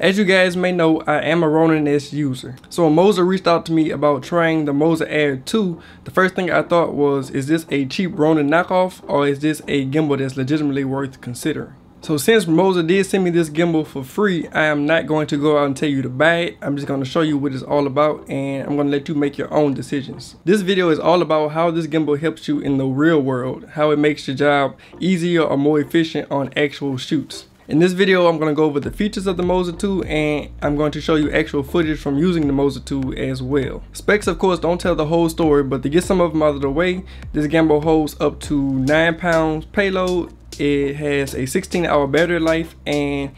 As you guys may know, I am a Ronin S user. So when Moza reached out to me about trying the Moza Air 2, the first thing I thought was, is this a cheap Ronin knockoff or is this a gimbal that's legitimately worth considering? So since Moza did send me this gimbal for free, I am not going to go out and tell you to buy it. I'm just going to show you what it's all about and I'm going to let you make your own decisions. This video is all about how this gimbal helps you in the real world, how it makes your job easier or more efficient on actual shoots. In this video, I'm going to go over the features of the Moza 2 and I'm going to show you actual footage from using the Moza 2 as well. Specs, of course, don't tell the whole story, but to get some of them out of the way, this gimbal holds up to 9 pounds payload. It has a 16 hour battery life and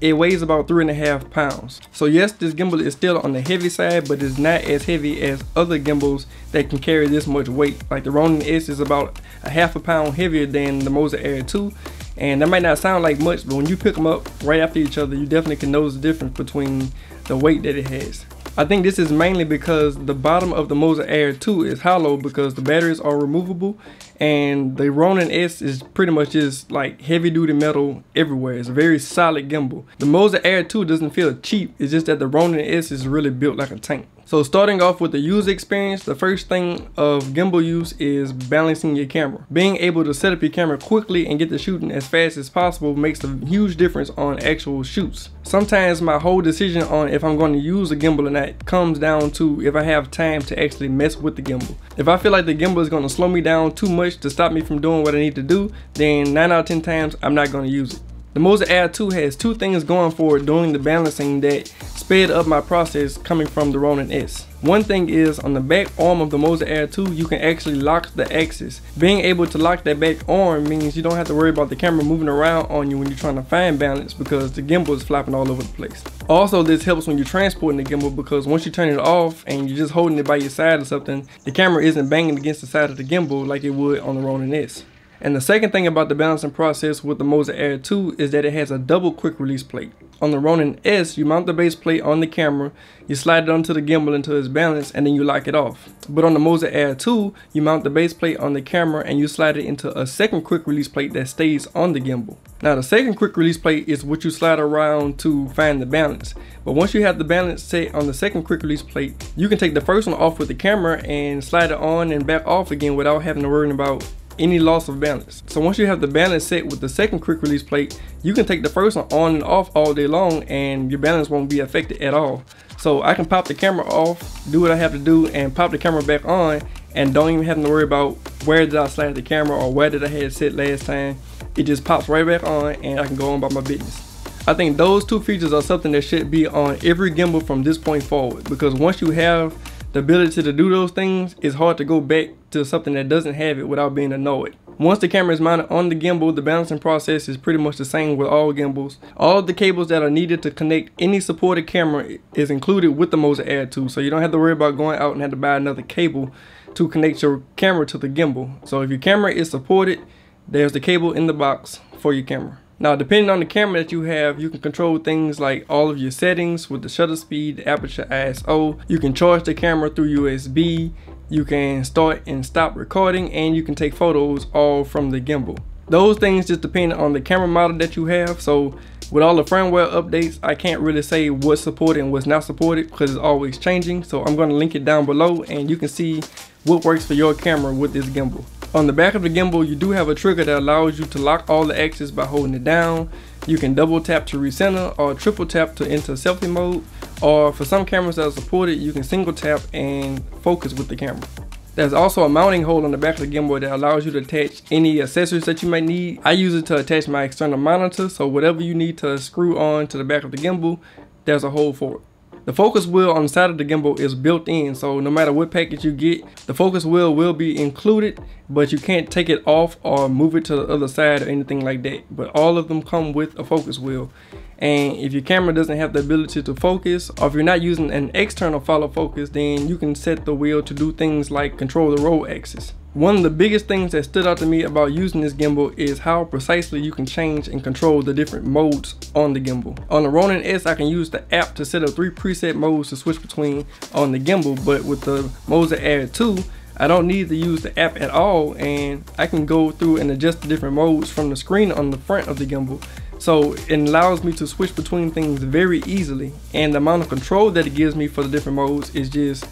it weighs about three and a half pounds. So yes, this gimbal is still on the heavy side, but it's not as heavy as other gimbals that can carry this much weight. Like the Ronin S is about a half a pound heavier than the Moza Air 2 and that might not sound like much, but when you pick them up right after each other, you definitely can notice the difference between the weight that it has. I think this is mainly because the bottom of the Moza Air 2 is hollow because the batteries are removable and the Ronin S is pretty much just like heavy duty metal everywhere. It's a very solid gimbal. The Moza Air 2 doesn't feel cheap, it's just that the Ronin S is really built like a tank. So starting off with the user experience, the first thing of gimbal use is balancing your camera. Being able to set up your camera quickly and get the shooting as fast as possible makes a huge difference on actual shoots. Sometimes my whole decision on if I'm going to use a gimbal or not comes down to if I have time to actually mess with the gimbal. If I feel like the gimbal is going to slow me down too much to stop me from doing what I need to do, then 9 out of 10 times I'm not going to use it. The Moza Air 2 has two things going for it during the balancing that sped up my process coming from the Ronin S. One thing is on the back arm of the Moza Air 2 you can actually lock the axis. Being able to lock that back arm means you don't have to worry about the camera moving around on you when you're trying to find balance because the gimbal is flapping all over the place. Also this helps when you're transporting the gimbal because once you turn it off and you're just holding it by your side or something, the camera isn't banging against the side of the gimbal like it would on the Ronin S. And the second thing about the balancing process with the Moza Air 2 is that it has a double quick release plate. On the Ronin S, you mount the base plate on the camera, you slide it onto the gimbal until it's balanced, and then you lock it off. But on the Moza Air 2, you mount the base plate on the camera and you slide it into a second quick release plate that stays on the gimbal. Now the second quick release plate is what you slide around to find the balance. But once you have the balance set on the second quick release plate, you can take the first one off with the camera and slide it on and back off again without having to worry about any loss of balance. So once you have the balance set with the second quick release plate, you can take the first one on and off all day long and your balance won't be affected at all. So I can pop the camera off, do what I have to do and pop the camera back on and don't even have to worry about where did I slide the camera or where did I have it set last time. It just pops right back on and I can go on about my business. I think those two features are something that should be on every gimbal from this point forward because once you have the ability to do those things, it's hard to go back to something that doesn't have it without being annoyed. Once the camera is mounted on the gimbal, the balancing process is pretty much the same with all gimbals. All the cables that are needed to connect any supported camera is included with the Moza Air 2, so you don't have to worry about going out and have to buy another cable to connect your camera to the gimbal. So if your camera is supported, there's the cable in the box for your camera. Now, depending on the camera that you have, you can control things like all of your settings with the shutter speed, the aperture ISO. You can charge the camera through USB. You can start and stop recording and you can take photos all from the gimbal. Those things just depend on the camera model that you have. So with all the firmware updates, I can't really say what's supported and what's not supported because it's always changing. So I'm going to link it down below and you can see what works for your camera with this gimbal. On the back of the gimbal, you do have a trigger that allows you to lock all the axes by holding it down. You can double tap to recenter or triple tap to enter selfie mode. Or for some cameras that are supported, you can single tap and focus with the camera. There's also a mounting hole on the back of the gimbal that allows you to attach any accessories that you might need. I use it to attach my external monitor, so whatever you need to screw on to the back of the gimbal, there's a hole for it. The focus wheel on the side of the gimbal is built in, so no matter what package you get, the focus wheel will be included, but you can't take it off or move it to the other side or anything like that. But all of them come with a focus wheel. And if your camera doesn't have the ability to focus, or if you're not using an external follow focus, then you can set the wheel to do things like control the roll axis. One of the biggest things that stood out to me about using this gimbal is how precisely you can change and control the different modes on the gimbal. On the Ronin S, I can use the app to set up three preset modes to switch between on the gimbal, but with the Moza Air 2, I don't need to use the app at all and I can go through and adjust the different modes from the screen on the front of the gimbal So it allows me to switch between things very easily and the amount of control that it gives me for the different modes is just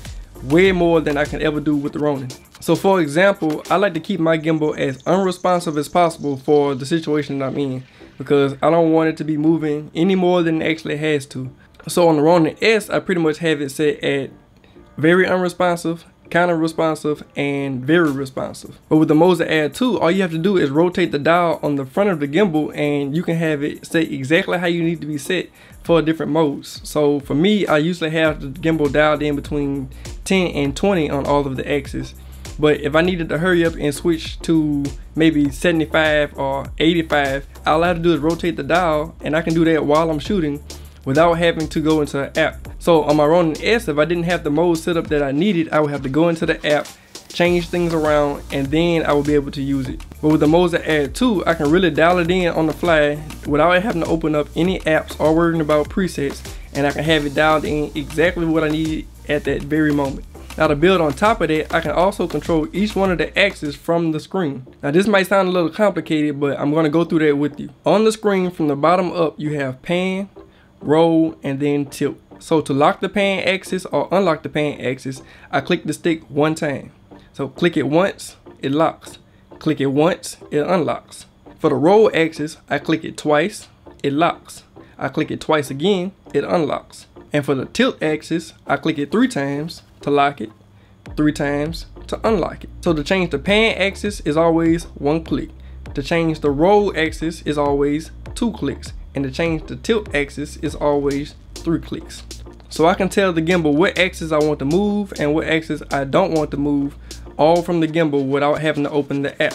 way more than I can ever do with the Ronin. So for example, I like to keep my gimbal as unresponsive as possible for the situation I'm in because I don't want it to be moving any more than it actually has to. So on the Ronin S, I pretty much have it set at very unresponsive, kind of responsive, and very responsive. But with the Moza Air 2, all you have to do is rotate the dial on the front of the gimbal and you can have it set exactly how you need to be set for different modes. So for me, I usually have the gimbal dialed in between 10 and 20 on all of the axes. But if I needed to hurry up and switch to maybe 75 or 85, all I have to do is rotate the dial and I can do that while I'm shooting without having to go into an app. So on my Ronin S, if I didn't have the mode set up that I needed, I would have to go into the app, change things around, and then I will be able to use it. But with the Moza Air 2, I can really dial it in on the fly without having to open up any apps or worrying about presets, and I can have it dialed in exactly what I need at that very moment. Now to build on top of that, I can also control each one of the axes from the screen. Now this might sound a little complicated, but I'm gonna go through that with you. On the screen from the bottom up, you have pan, roll, and then tilt. So to lock the pan axis or unlock the pan axis, I click the stick one time. So click it once, it locks. Click it once, it unlocks. For the roll axis, I click it twice, it locks. I click it twice again, it unlocks. And for the tilt axis, I click it three times to lock it, three times to unlock it. So to change the pan axis is always one click. To change the roll axis is always two clicks and to change the tilt axis is always three clicks. So I can tell the gimbal what axis I want to move and what axis I don't want to move all from the gimbal without having to open the app.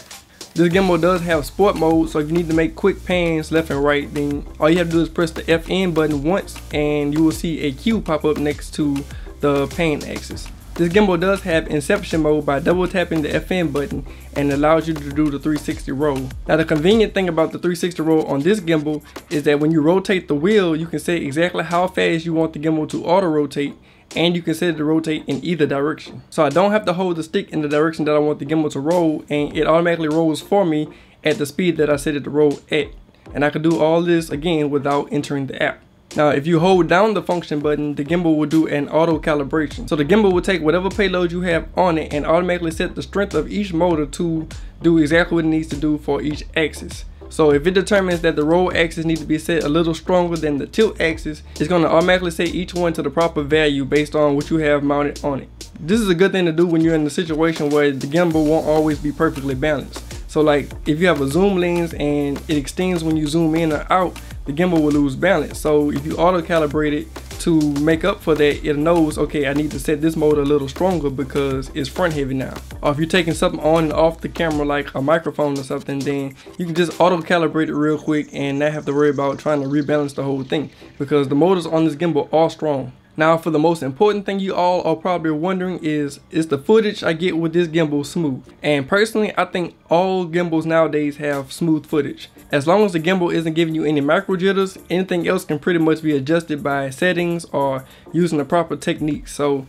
This gimbal does have sport mode, so if you need to make quick pans left and right, then all you have to do is press the FN button once and you will see a cue pop up next to the pan axis. This gimbal does have inception mode by double tapping the FN button and allows you to do the 360 roll. Now the convenient thing about the 360 roll on this gimbal is that when you rotate the wheel, you can set exactly how fast you want the gimbal to auto rotate and you can set it to rotate in either direction. So I don't have to hold the stick in the direction that I want the gimbal to roll and it automatically rolls for me at the speed that I set it to roll at. And I can do all this again without entering the app. Now, if you hold down the function button, the gimbal will do an auto calibration. So the gimbal will take whatever payload you have on it and automatically set the strength of each motor to do exactly what it needs to do for each axis. So if it determines that the roll axis needs to be set a little stronger than the tilt axis, it's going to automatically set each one to the proper value based on what you have mounted on it. This is a good thing to do when you're in a situation where the gimbal won't always be perfectly balanced. So like if you have a zoom lens and it extends when you zoom in or out, the gimbal will lose balance. So if you auto calibrate it to make up for that, it knows, okay, I need to set this mode a little stronger because it's front heavy now. Or if you're taking something on and off the camera like a microphone or something, then you can just auto calibrate it real quick and not have to worry about trying to rebalance the whole thing because the motors on this gimbal are strong. Now for the most important thing you all are probably wondering is, is the footage I get with this gimbal smooth? And personally, I think all gimbals nowadays have smooth footage. As long as the gimbal isn't giving you any micro jitters, anything else can pretty much be adjusted by settings or using the proper techniques. So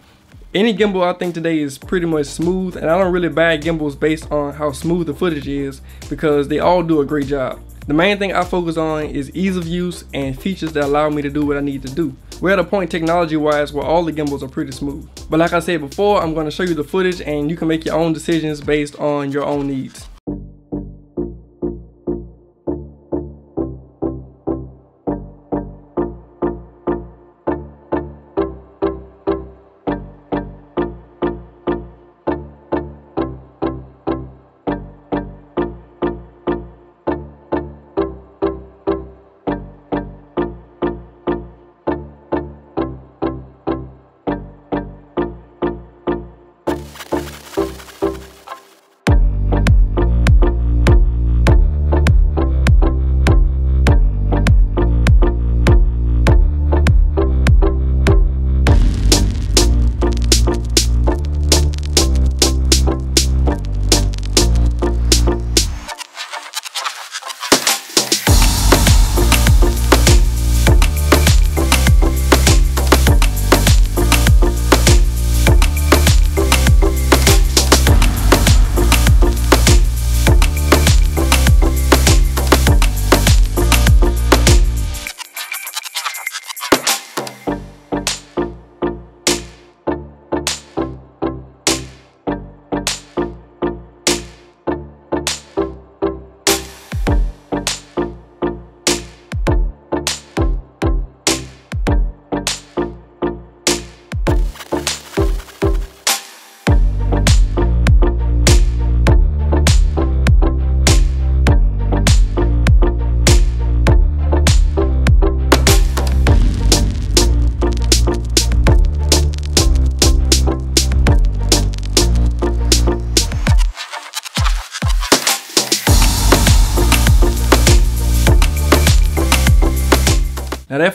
any gimbal I think today is pretty much smooth and I don't really buy gimbals based on how smooth the footage is because they all do a great job. The main thing I focus on is ease of use and features that allow me to do what I need to do. We're at a point technology wise where all the gimbals are pretty smooth. But like I said before, I'm to show you the footage and you can make your own decisions based on your own needs.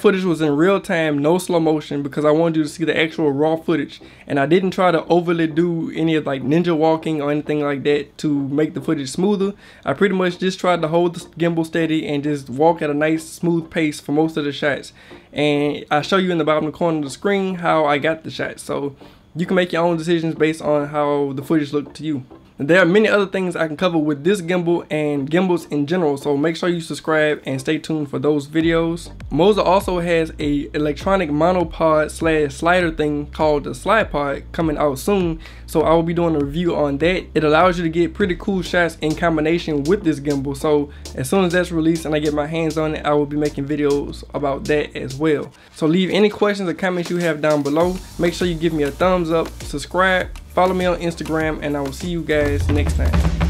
Footage was in real time, no slow motion, because I wanted you to see the actual raw footage. And I didn't try to overly do any of like ninja walking or anything like that to make the footage smoother. I pretty much just tried to hold the gimbal steady and just walk at a nice smooth pace for most of the shots. And I show you in the bottom corner of the screen how I got the shots. So you can make your own decisions based on how the footage looked to you. There are many other things I can cover with this gimbal and gimbals in general, so make sure you subscribe and stay tuned for those videos. Moza also has a electronic monopod slash slider thing called the Slypod coming out soon, so I will be doing a review on that. It allows you to get pretty cool shots in combination with this gimbal, so as soon as that's released and I get my hands on it, I will be making videos about that as well. So leave any questions or comments you have down below. Make sure you give me a thumbs up, subscribe, Follow me on Instagram and I will see you guys next time.